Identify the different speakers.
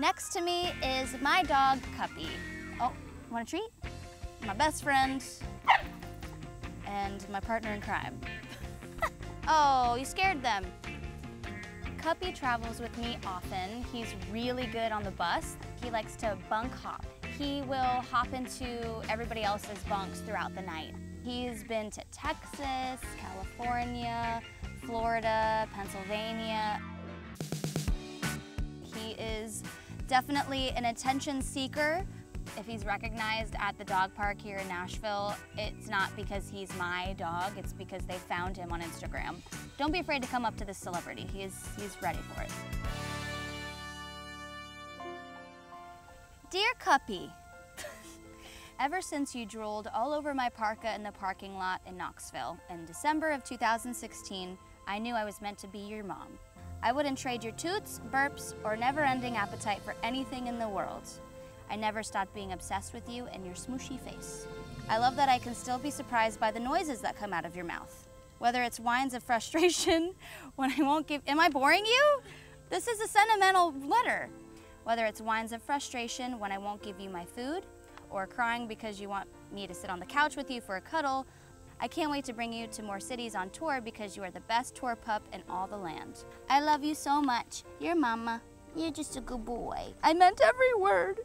Speaker 1: Next to me is my dog, Cuppy. Oh, want a treat? My best friend and my partner in crime. oh, you scared them. Cuppy travels with me often. He's really good on the bus. He likes to bunk hop. He will hop into everybody else's bunks throughout the night. He's been to Texas, California, Florida, Pennsylvania. Definitely an attention seeker. If he's recognized at the dog park here in Nashville, it's not because he's my dog, it's because they found him on Instagram. Don't be afraid to come up to this celebrity. He's, he's ready for it. Dear Cuppy, Ever since you drooled all over my parka in the parking lot in Knoxville in December of 2016, I knew I was meant to be your mom. I wouldn't trade your toots, burps, or never-ending appetite for anything in the world. I never stopped being obsessed with you and your smooshy face. I love that I can still be surprised by the noises that come out of your mouth. Whether it's whines of frustration when I won't give, am I boring you? This is a sentimental letter. Whether it's whines of frustration when I won't give you my food, or crying because you want me to sit on the couch with you for a cuddle, I can't wait to bring you to more cities on tour because you are the best tour pup in all the land. I love you so much. Your mama. You're just a good boy. I meant every word.